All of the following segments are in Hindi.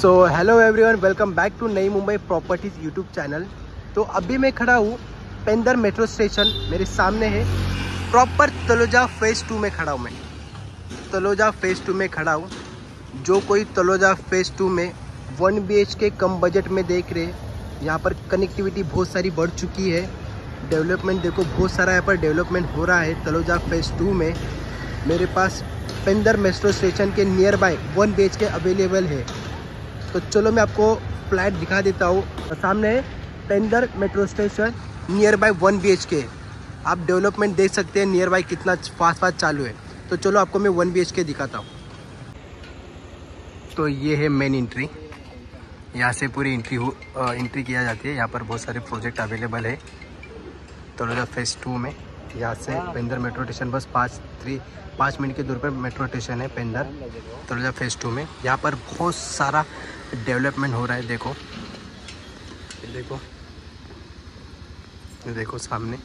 So hello everyone welcome back to Nai Mumbai properties YouTube channel तो अभी मैं खड़ा हूँ पेंदर मेट्रो स्टेशन मेरे सामने है प्रॉपर तलोजा फ़ेज़ टू में खड़ा हूँ मैं। तलोजा फ़ेज़ टू में खड़ा हूँ। जो कोई तलोजा फ़ेज़ टू में वन बीएच के कम बजट में देख रहे यहाँ पर कनेक्टिविटी बहुत सारी बढ़ चुकी है। डेवलपमेंट देखो, बहुत सारा यहाँ पर डेवलपमेंट हो रहा है तलोजा फ़ेज़ टू में। मेरे पास पेंदर मेट्रो स्टेशन के nearby one B K available है। तो चलो मैं आपको फ्लैट दिखा देता हूँ। सामने Pendhar metro station nearby one B आप डेवलपमेंट देख सकते हैं नियर बाय कितना फास्ट फास्ट चालू है। तो चलो आपको मैं वन बी दिखाता हूँ। तो ये है मेन एंट्री यहाँ से पूरी एंट्री हो एंट्री किया जाती है। यहाँ पर बहुत सारे प्रोजेक्ट अवेलेबल है। तलोजा फ़ेज़ टू में। यहाँ से पेंदर मेट्रो स्टेशन, बस पाँच थ्री पाँच मिनट की दूर पर मेट्रो स्टेशन है पेंदर। तलोजा फ़ेज़ टू में। यहाँ पर बहुत सारा डेवलपमेंट हो रहा है, देखो। ये देखो। ये देखो सामने।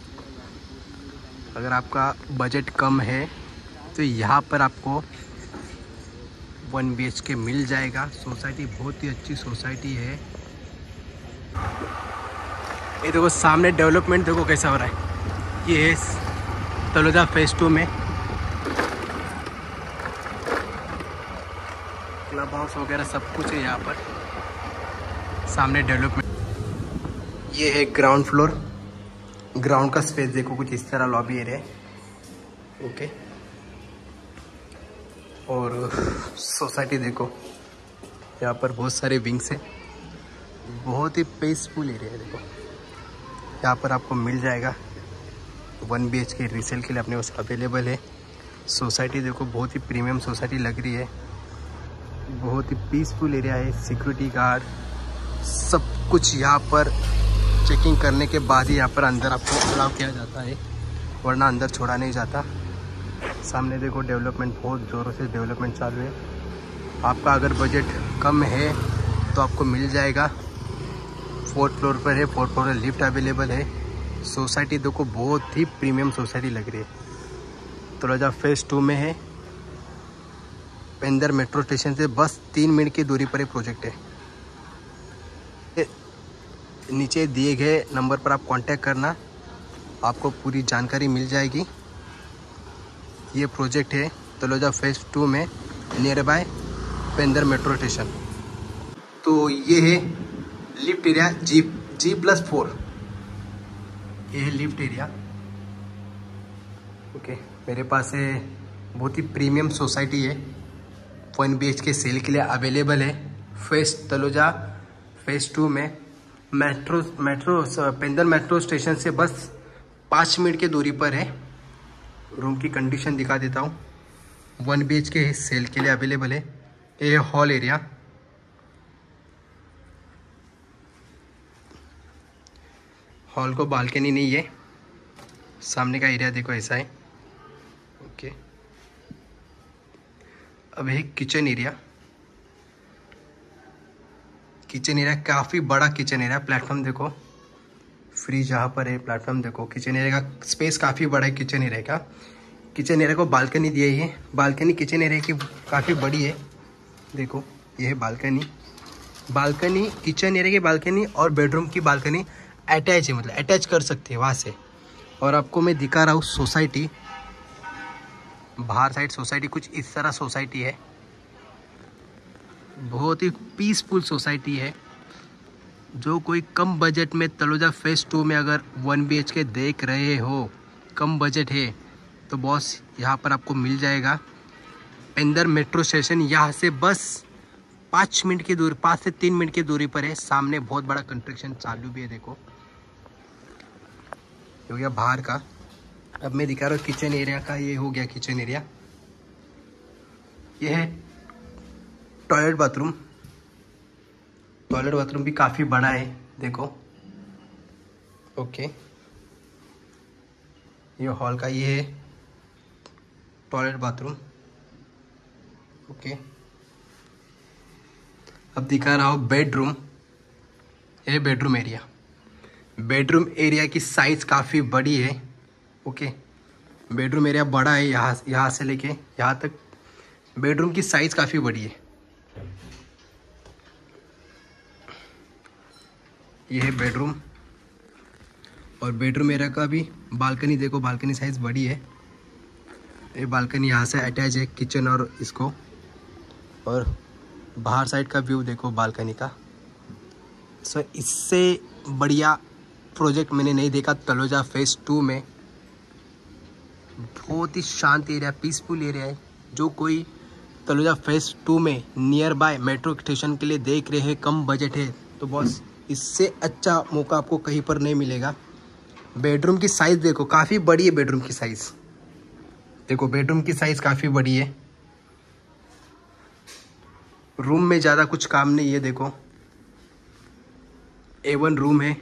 अगर आपका बजट कम है तो यहाँ पर आपको वन बी के मिल जाएगा। सोसाइटी बहुत ही अच्छी सोसाइटी है। ये देखो, सामने डेवलपमेंट देखो कैसा हो रहा है। ये है तलोजा फ़ेज़ टू में। हाउस वगैरह सब कुछ है यहाँ पर। सामने डेवलपमेंट ये है ग्राउंड फ्लोर ग्राउंड का स्पेस देखो, कुछ इस तरह लॉबी एरिया है। ओके और सोसाइटी देखो। यहाँ पर बहुत सारे विंग्स हैं। बहुत ही पीसफुल एरिया है देखो। यहाँ पर आपको मिल जाएगा। वन बीएच के रीसेल के लिए अपने पास अवेलेबल है। सोसाइटी देखो, बहुत ही प्रीमियम सोसाइटी लग रही है। बहुत ही पीसफुल एरिया है सिक्योरिटी गार्ड सब कुछ यहाँ पर चेकिंग करने के बाद ही यहाँ पर अंदर आपको अलाउ किया जाता है, वरना अंदर छोड़ा नहीं जाता। सामने देखो डेवलपमेंट बहुत ज़ोरों से डेवलपमेंट चालू है। आपका अगर बजट कम है तो आपको मिल जाएगा। फोर्थ फ्लोर पर है फोर्थ फ्लोर पर लिफ्ट अवेलेबल है। सोसाइटी देखो बहुत ही प्रीमियम सोसाइटी लग रही है। तलोजा फ़ेज़ टू में है। पेंदर मेट्रो स्टेशन से बस तीन मिनट की दूरी पर एक प्रोजेक्ट है। नीचे दिए गए नंबर पर आप कांटेक्ट करना, आपको पूरी जानकारी मिल जाएगी। ये प्रोजेक्ट है तलोजा फ़ेज़ टू में nearby Pendhar metro station. तो ये है lift area G G plus four ये है लिफ्ट एरिया। ओके, मेरे पास है, बहुत ही प्रीमियम सोसाइटी है। वन बी के सेल के लिए अवेलेबल है। फेस तलोजा फ़ेज़ टू में metro metro Pendhar metro station से बस पाँच मिनट की दूरी पर है। रूम की कंडीशन दिखा देता हूँ। वन बी के सेल के लिए अवेलेबल है। ये हॉल एरिया हॉल को बालकनी नहीं है। सामने का एरिया देखो ऐसा है। अब है किचन एरिया किचन एरिया काफ़ी बड़ा किचन एरिया प्लेटफॉर्म देखो। फ्रिज यहाँ पर है। प्लेटफॉर्म देखो। किचन एरिया का स्पेस काफ़ी बड़ा है किचन एरिया का। किचन एरिया को बालकनी ही है। बालकनी किचन एरिया की काफ़ी बड़ी है। देखो यह है बालकनी बालकनी किचन एरिया की बालकनी और बेडरूम की बालकनी अटैच है। मतलब अटैच कर सकते हैं वहाँ से। और आपको मैं दिखा रहा हूँ सोसाइटी बाहर साइड सोसाइटी, कुछ इस तरह सोसाइटी है। बहुत ही पीसफुल सोसाइटी है। जो कोई कम बजट में तलोजा फेस टू में अगर वन बी के देख रहे हो, कम बजट है तो बॉस यहाँ पर आपको मिल जाएगा। इंदर मेट्रो स्टेशन यहाँ से बस पाँच मिनट की दूरी, पाँच से तीन मिनट की दूरी पर है। सामने बहुत बड़ा कंस्ट्रक्शन चालू भी है, देखो। हो गया बाहर का। अब मैं दिखा रहा हूँ किचन एरिया का ये हो गया किचन एरिया। ये है टॉयलेट बाथरूम। टॉयलेट बाथरूम भी काफ़ी बड़ा है, देखो। ओके। ये हॉल का ये है टॉयलेट बाथरूम। ओके। अब दिखा रहा हूँ बेडरूम। ये बेडरूम एरिया। बेडरूम एरिया की साइज़ काफ़ी बड़ी है। ओके बेडरूम एरिया बड़ा है, यहाँ यहाँ से लेके यहाँ तक। बेडरूम की साइज़ काफ़ी बड़ी है। ये है बेडरूम और बेडरूम मेरा का भी बालकनी देखो बालकनी साइज़ बड़ी है। ये बालकनी यहाँ से अटैच है किचन और इसको। और बाहर साइड का व्यू देखो बालकनी का। सो इससे बढ़िया प्रोजेक्ट मैंने नहीं देखा, तलोजा फ़ेज़ टू में। बहुत ही शांत एरिया पीसफुल एरिया है। जो कोई तलोजा फ़ेज़ टू में नियर बाय मेट्रो स्टेशन के लिए देख रहे हैं, कम बजट है तो बस इससे अच्छा मौका आपको कहीं पर नहीं मिलेगा। बेडरूम की साइज़ देखो, काफ़ी बड़ी है बेडरूम की साइज़ देखो बेडरूम की साइज़ काफ़ी बड़ी है। रूम में ज़्यादा कुछ काम नहीं है, देखो। ए वन रूम है।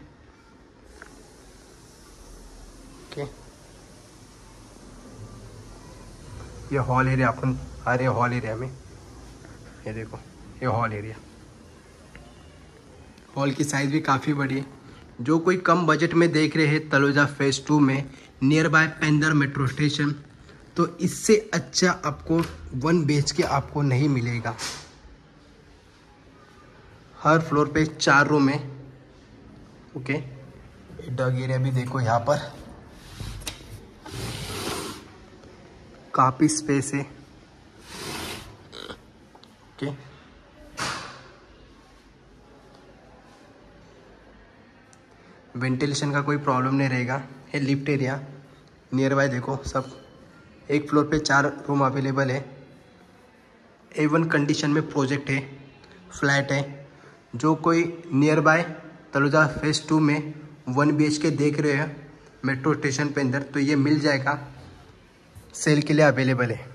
ये हॉल एरिया, अपन आ रहे हॉल एरिया में। ये देखो, ये हॉल एरिया। हॉल की साइज़ भी काफ़ी बड़ी है। जो कोई कम बजट में देख रहे हैं तलोजा फ़ेज़ टू में nearby Pendhar metro station तो इससे अच्छा आपको वन बेच के आपको नहीं मिलेगा। हर फ्लोर पे चार रूम है। ओके डग एरिया भी देखो यहाँ पर। काफ़ी स्पेस है। ओके वेंटिलेशन का कोई प्रॉब्लम नहीं रहेगा। ये लिफ्ट एरिया नियर बाय देखो सब। एक फ्लोर पे चार रूम अवेलेबल है। ए वन कंडीशन में प्रोजेक्ट है फ्लैट है। जो कोई nearby Taloja phase two में वन बीएच के देख रहे हैं मेट्रो स्टेशन पे अंदर तो ये मिल जाएगा। सेल के लिए अवेलेबल है।